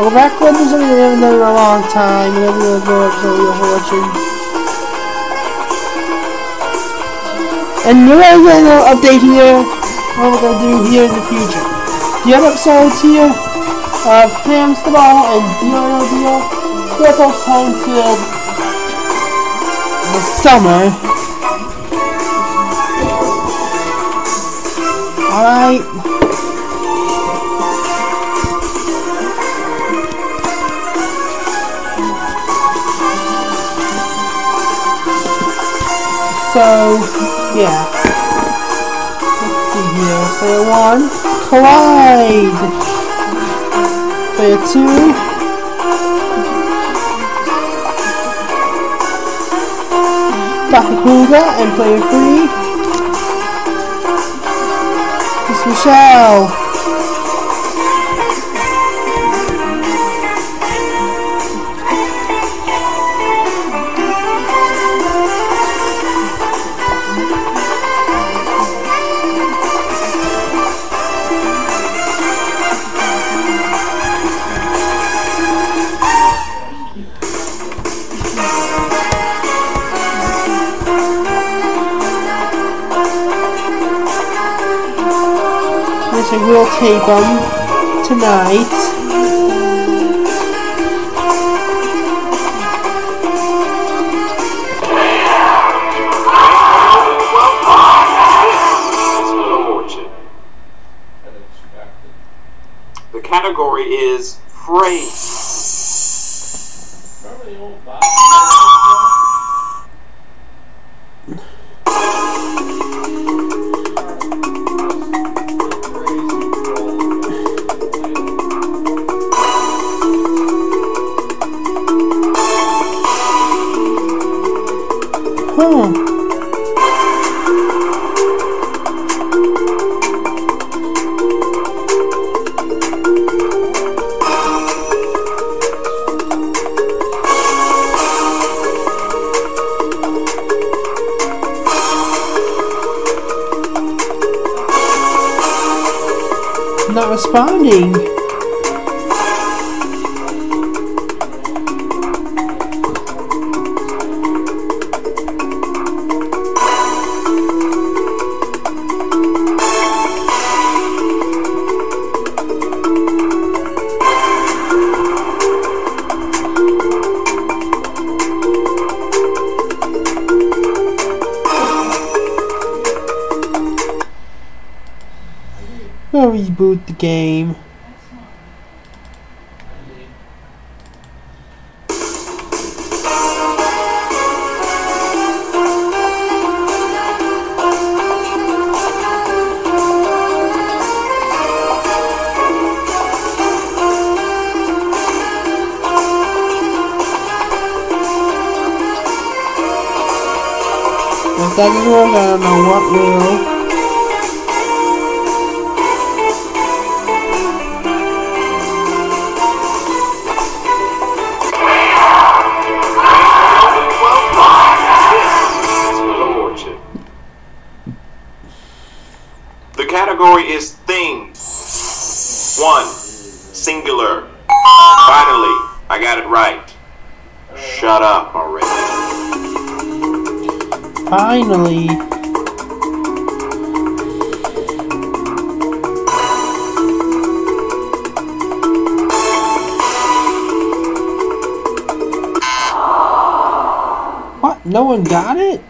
Well, back when haven't done in a long time, and everyone go up, so you're watching. And new gonna update here, what we're gonna do here in the future. The other episodes here uh, of Pam's the Ball and Dio Dio, they're posted the summer. Alright. So, yeah. Let's see here. Player one, Collide. Player two, Bakakuga. And player three, Miss Michelle. Them tonight. The category is phrase. Not responding. Reboot the game. If that doesn't work, I don't know what will. Finally. What? No one got it?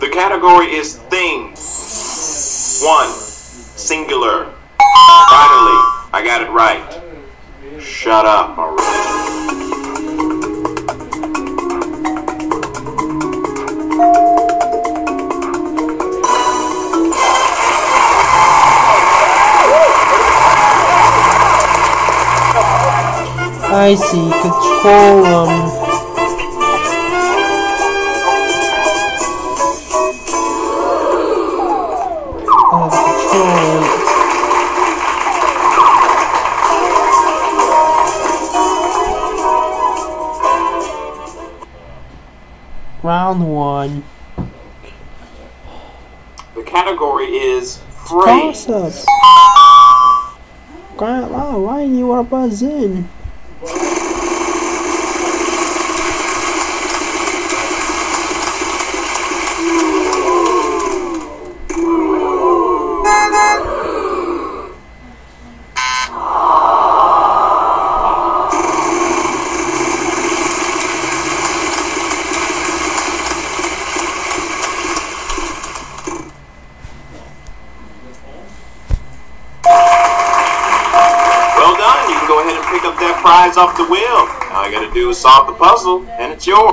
The category is thing. One, singular. Finally, I got it right. Shut up I see. Control um control Round one. The category is great. toss up. Grant, wow, why you want to buzz in? Well done. You can go ahead and pick up that prize off the wheel. All you gotta do is solve the puzzle, and it's yours.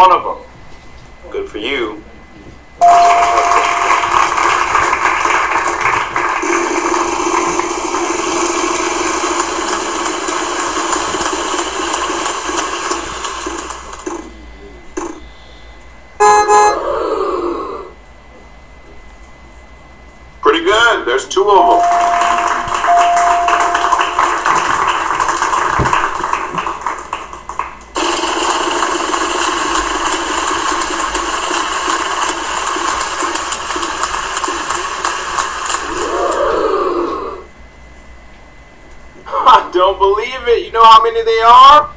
one of them. Good for you. Not so much effort. Pretty good. There's two of them. I don't believe it. You know how many they are?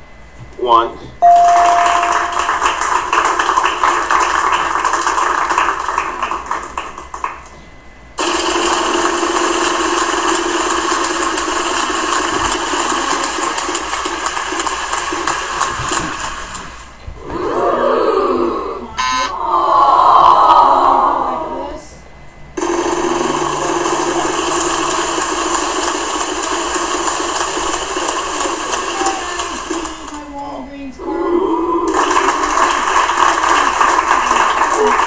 One.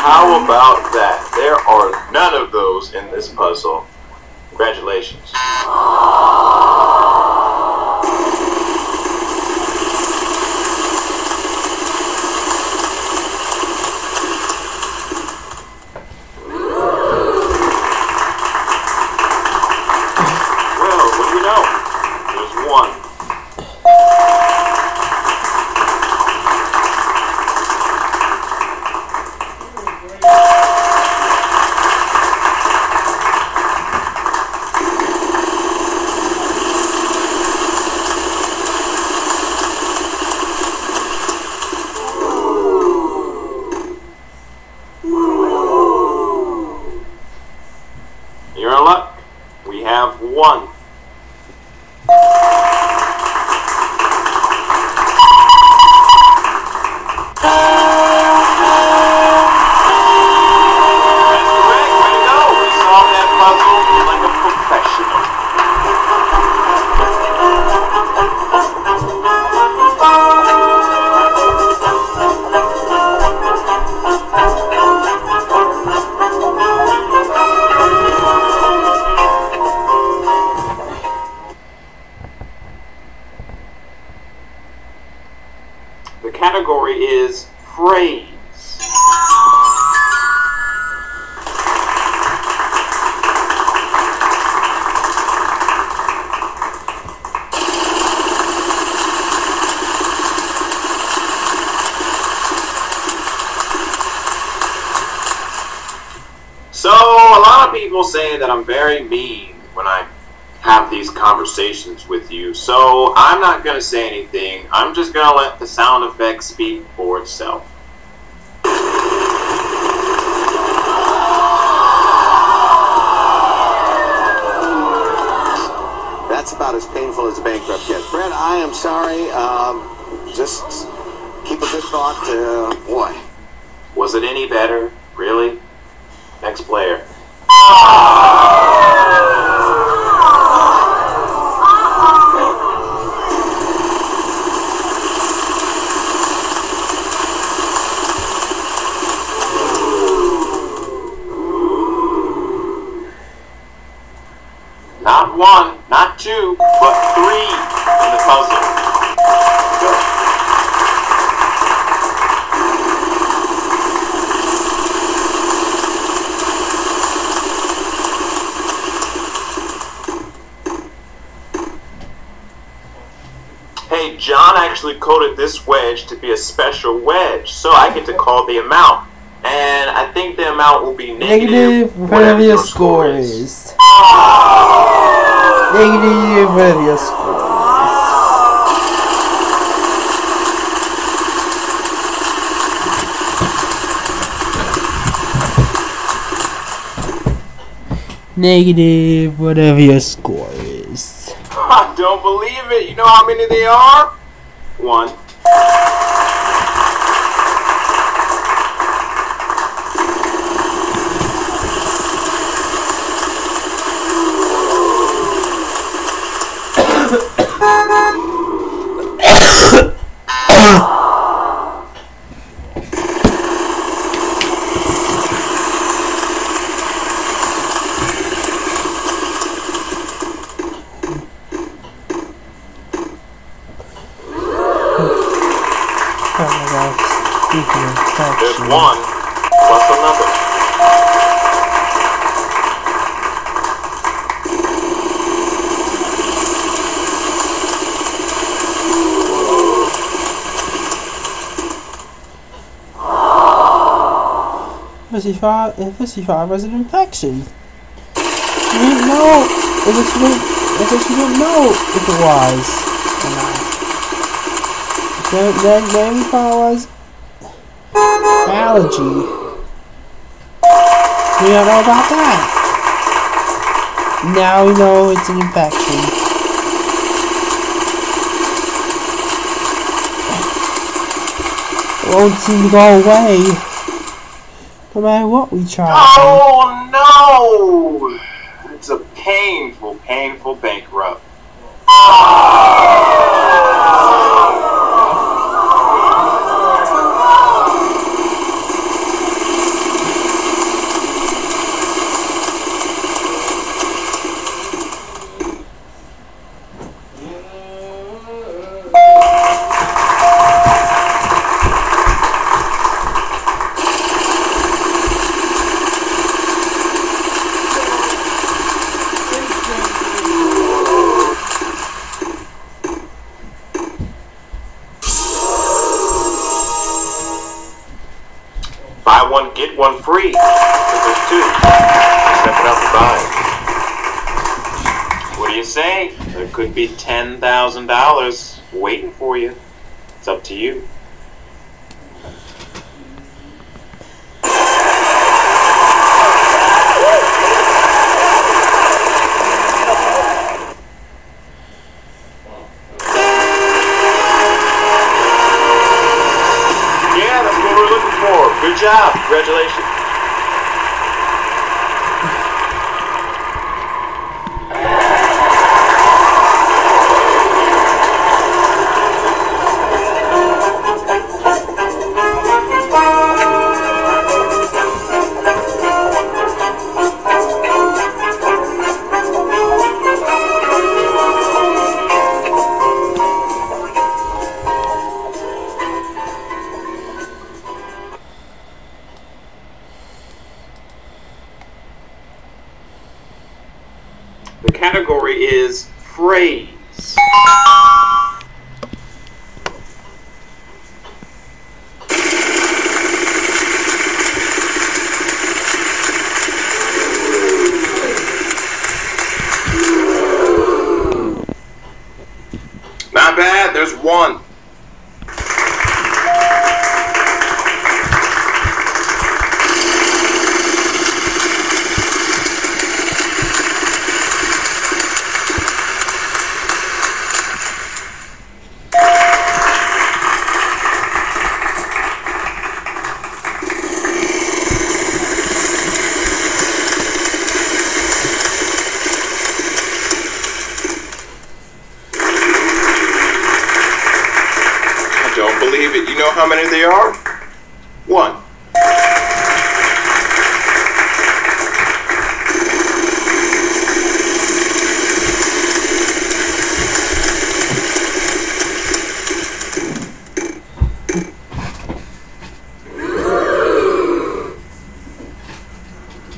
How about that? There are none of those in this puzzle. Congratulations. Well, what do you know? There's one. You're in luck. We have go. We solved that puzzle like a professional. Category is phrase. So, a lot of people say that I'm very mean when I have these conversations with you, so I'm not going to say anything. I'm just going to let the sound effect speak for itself. That's about as painful as a bankrupt gets. Brett, I am sorry. Um, just keep a good thought. Uh, boy. Was it any better? Really? Next player. Not one, not two, but three in the puzzle. Go. Hey, John actually coded this wedge to be a special wedge, so I get to call the amount. And I think the amount will be negative, Negative whatever your score is. Ah! Negative whatever your score is. Negative whatever your score is. I don't believe it. You know how many they are? One. Oh god, speaking of There's one plus a number. Fifty-five fifty-five was an infection. You didn't know if it's if it's you didn't know if it was or not. Then we thought allergy. We don't know about that. Now we know it's an infection. It won't seem to go away. No matter what we try. Oh no! It's a painful, painful bankrupt. Ah! One, get one free. So there's two. Buy. What do you say? There could be $10,000 waiting for you. It's up to you.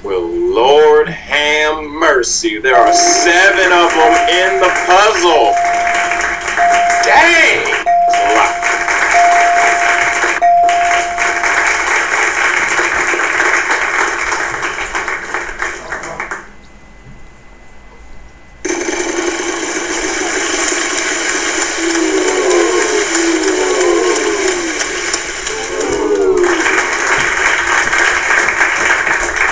Well, Lord have mercy. There are seven of them in the puzzle. Dang! That's a lot.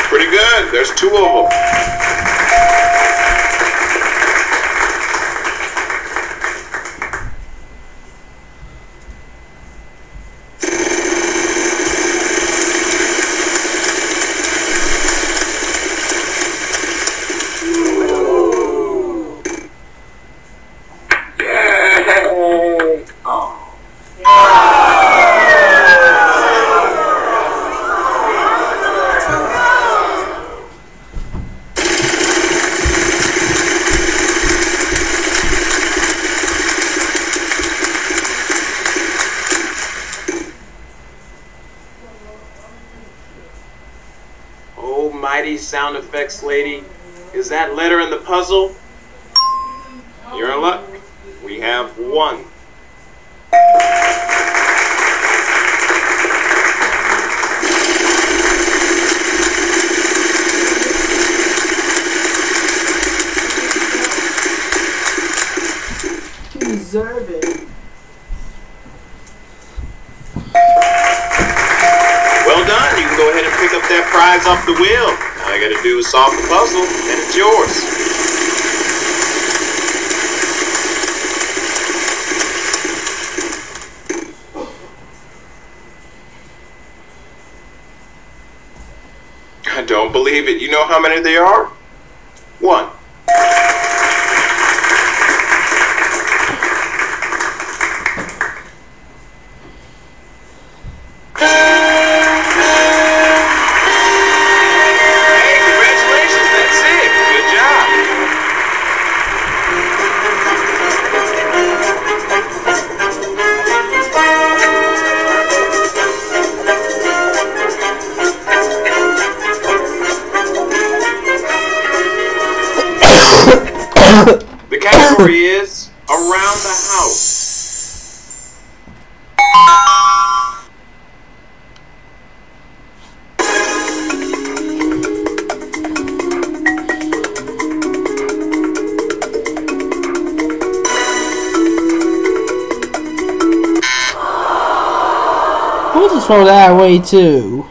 Pretty good. There's two of them. Oh, mighty sound lady. Is that letter in the puzzle? You're in luck. We have one. Deserve it. Well done. You can go ahead and pick up that prize off the wheel. I gotta do is solve the puzzle, and it's yours. I don't believe it. You know how many there are? One. Throw that away too.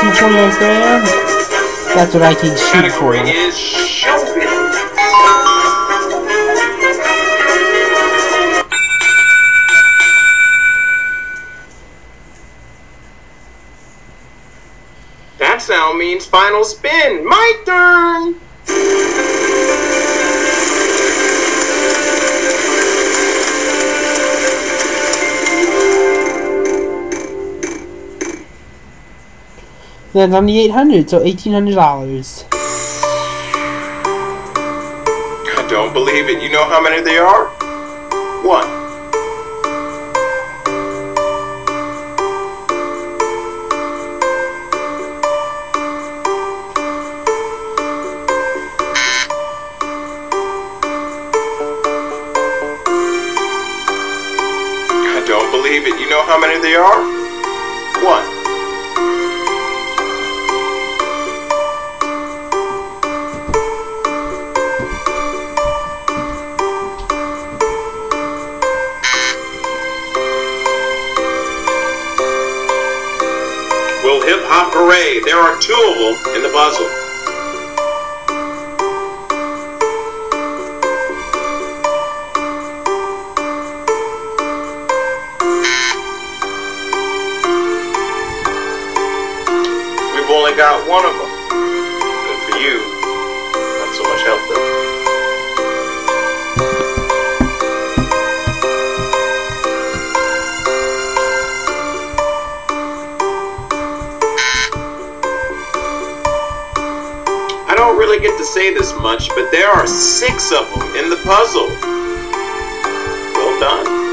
See 28 grand? That's what I can shoot for. Category is final spin. My turn. Then on the 800, so $1,800. I don't believe it. You know how many there are? One. Know how many they are? One. Got one of them. Good for you. Not so much help though. I don't really get to say this much, but there are six of them in the puzzle. Well done.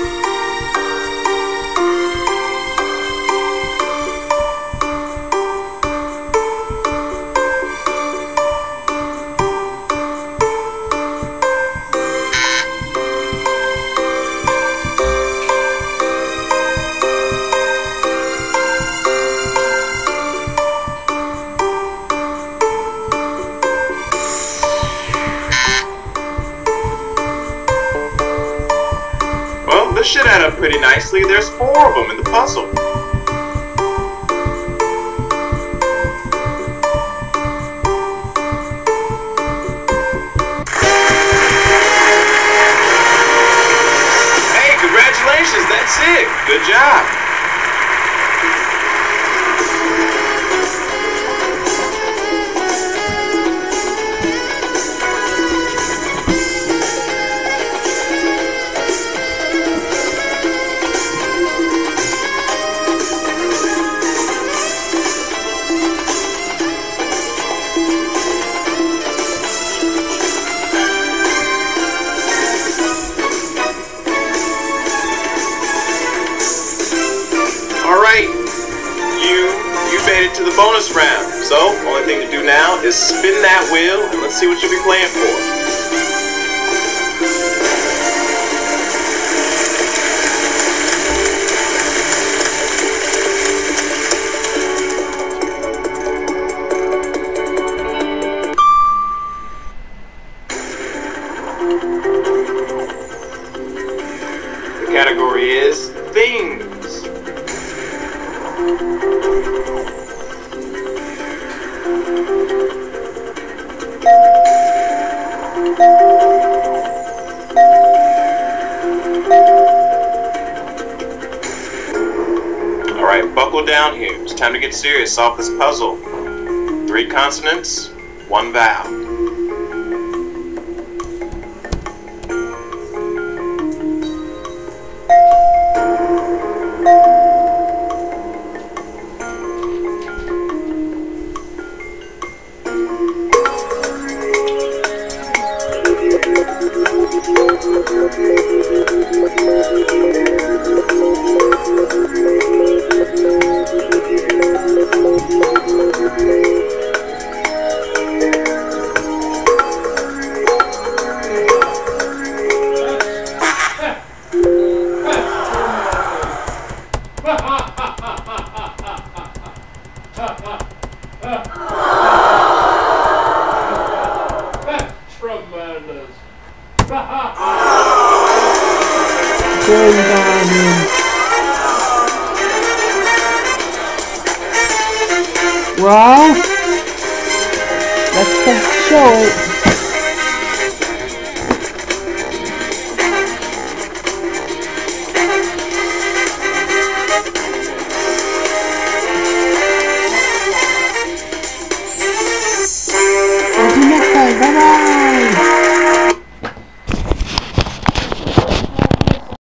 This should add up pretty nicely. There's four of them in the puzzle. Hey, congratulations, that's it. Good job. Thing to do now is spin that wheel and let's see what you'll be playing for. Buckle down here. It's time to get serious. Solve this puzzle. Three consonants, one vowel.